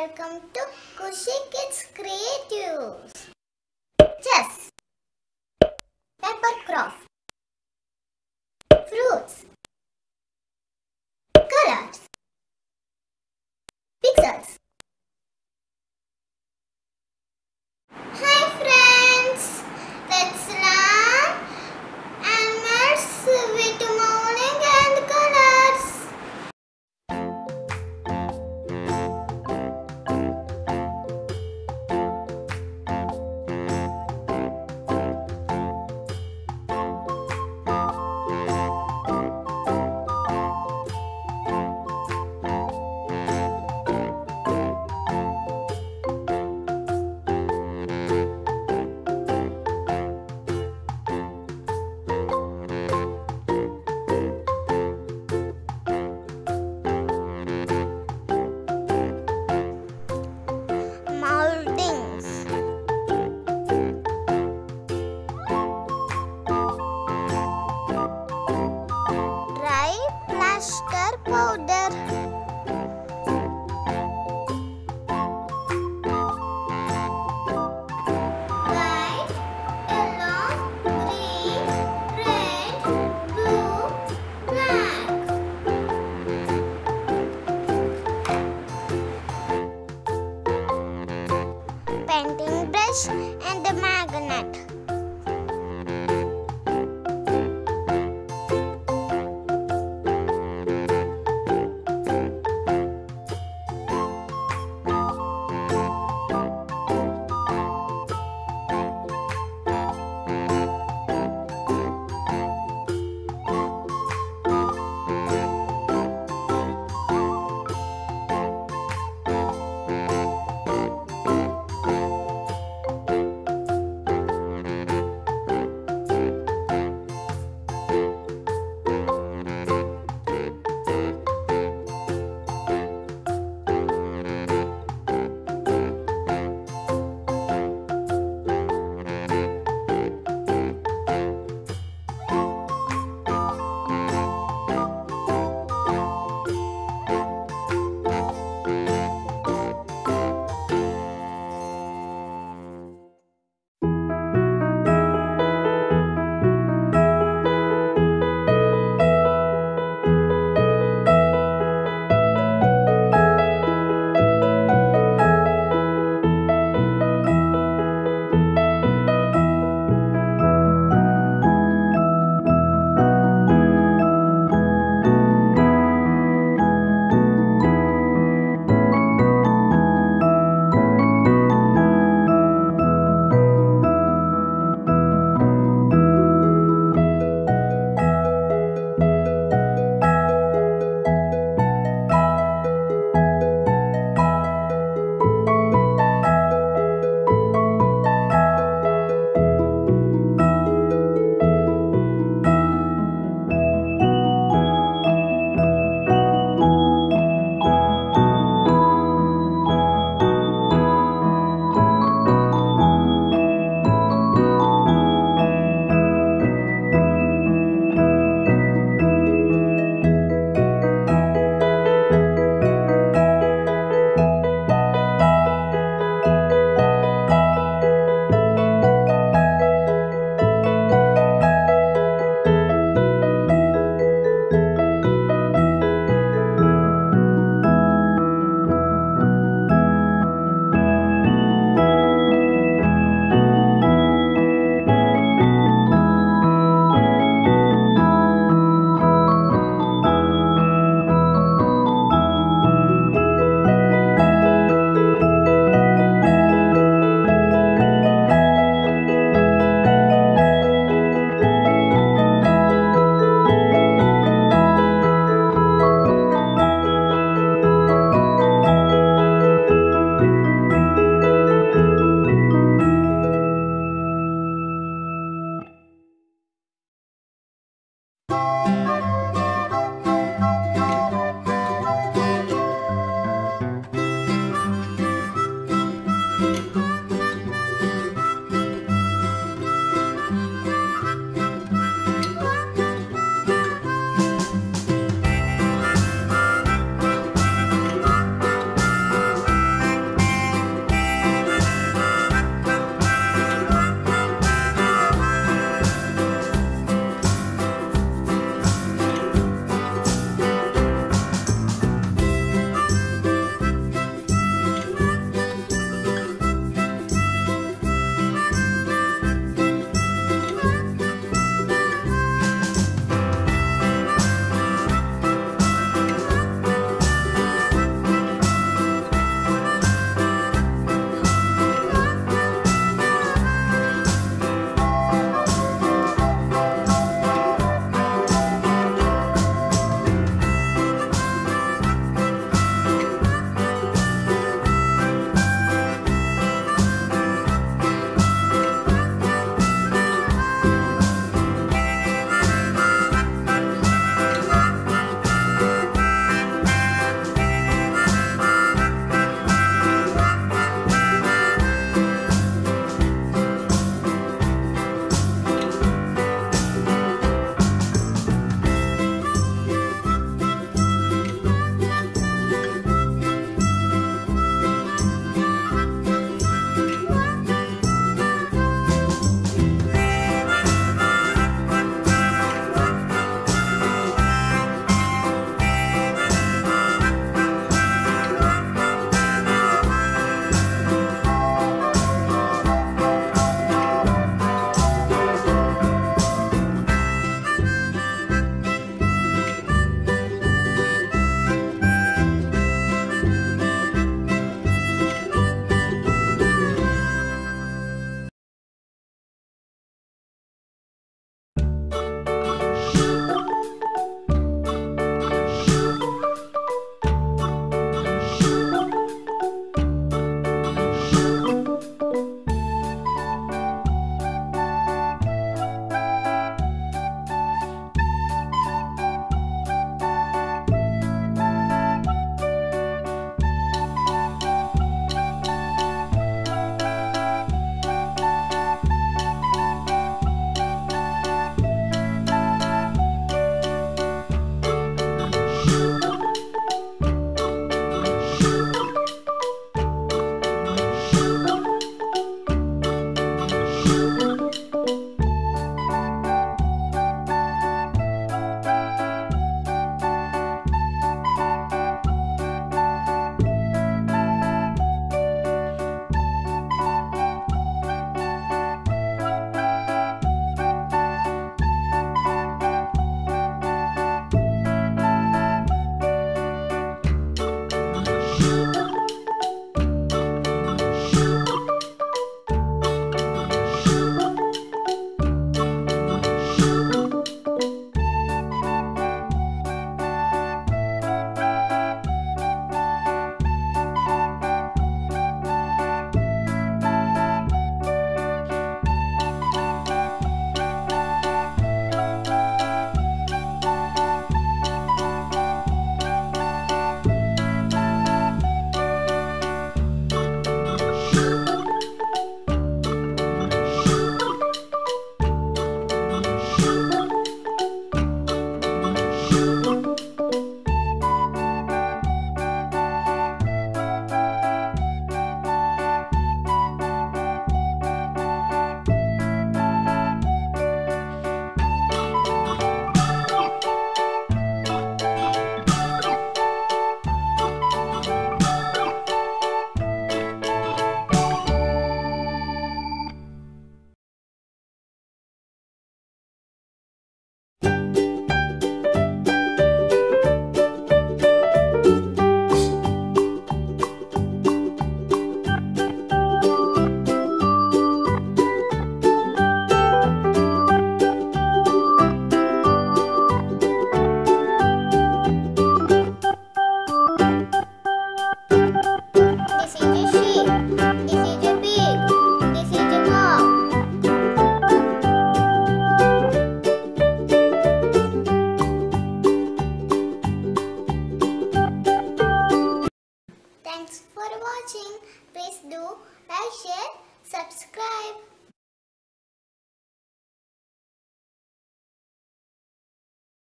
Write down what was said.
Welcome to Kushi Kids Creatives. Plaster powder. White, yellow, green, red, blue, black. painting brush and a